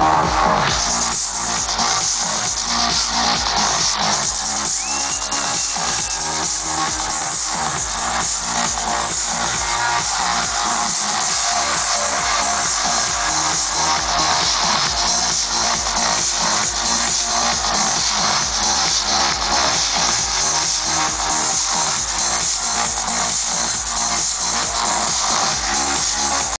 Oh,